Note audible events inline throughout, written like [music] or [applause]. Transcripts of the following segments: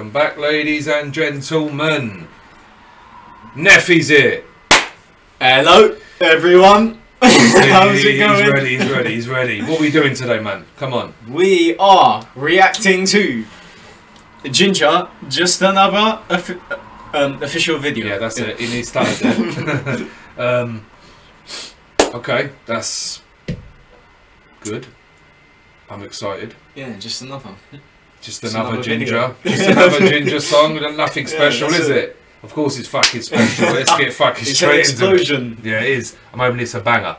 Welcome back, ladies and gentlemen. Neffy's here. Hello, everyone. [laughs] How's it going? He's ready, he's [laughs] ready, he's ready. What are we doing today, man? Come on. We are reacting to Jinjer, just another um, official video. Yeah, that's it. He needs started there. [laughs] um, okay, that's good. I'm excited. Yeah, just another. Just another, another Jinjer. [laughs] Just another Jinjer song. Nothing special, that's is it. it? Of course it's fucking special. Let's get fucking It's an straight into it. explosion. Yeah, it is. I'm hoping it's a banger.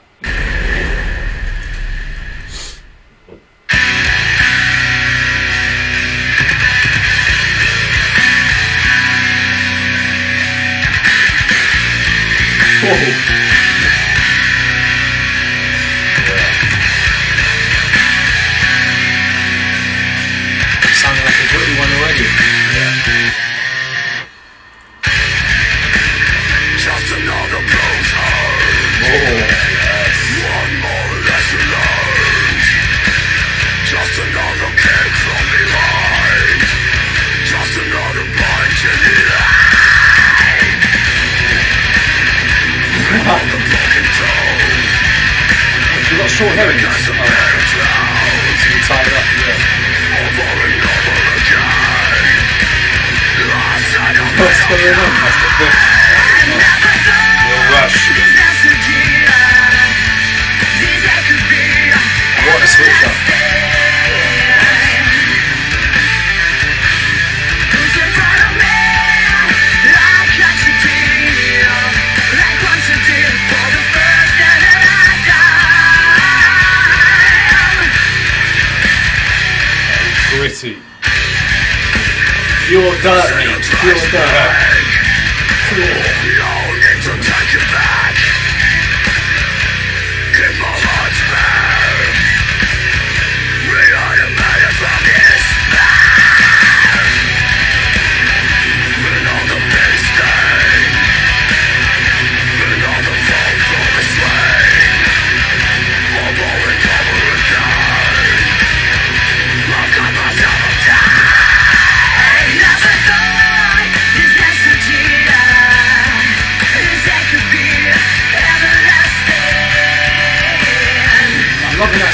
Sounding short hair in Just Rush. What a switch up. Gritty. Mate. Pure dirt. Longing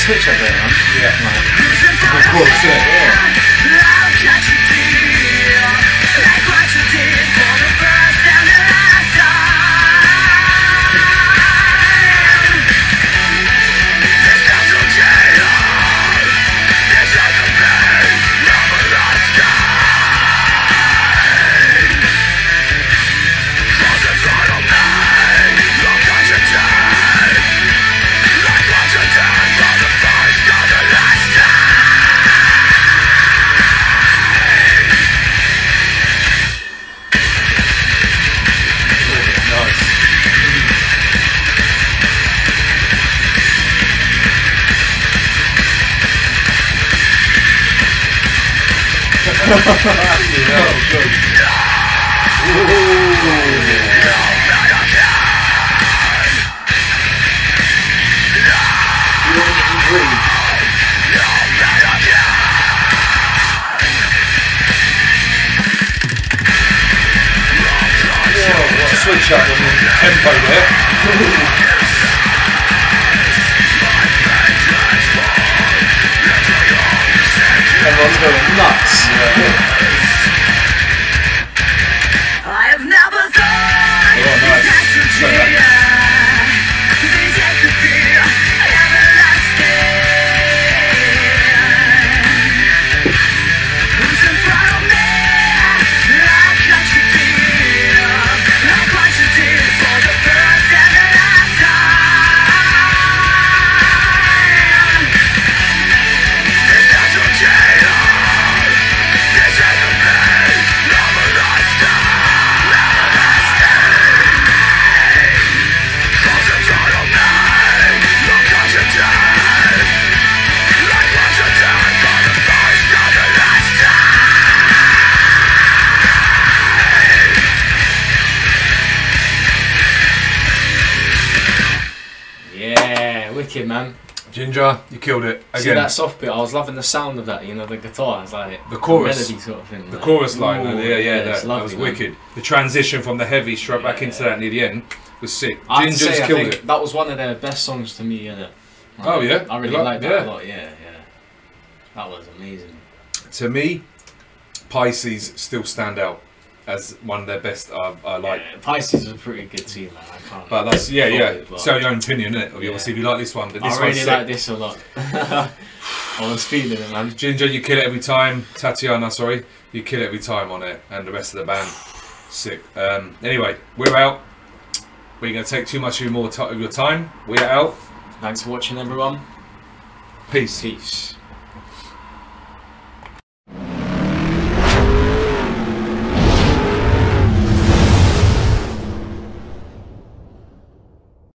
switch up there, man. Yeah. Of course, yeah. Switch up on the tempo there. Everyone's going nuts. I wicked, man. Jinjer, you killed it See again. that soft bit? I was loving the sound of that. You know, the guitar. It's like The chorus. melody sort of thing. the like- chorus line, Ooh, yeah, yeah, it's that, that was man. wicked. The transition from the heavy straight back Yeah. into that near the end was sick. I have Jinjer's say, I killed it. that was one of their best songs to me. Yeah. Oh, yeah? I really liked that yeah. a lot. Yeah, yeah. That was amazing. To me, Pisces still stand out as one of their best. Uh, I like. Yeah, Pisces is a pretty good team, man. I can't. But that's yeah, yeah. it, but So your own opinion, innit? Yeah. Obviously, if you like this one, but this I really like this a lot. [laughs] I was feeling it, man. Jinjer, you kill it every time. Tatiana, sorry, you kill it every time on it, and the rest of the band, sick. Um, anyway, we're out. We're gonna take too much of your more of your time. We're out. Thanks for watching, everyone. Peace. Peace.